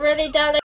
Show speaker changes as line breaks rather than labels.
really, darling?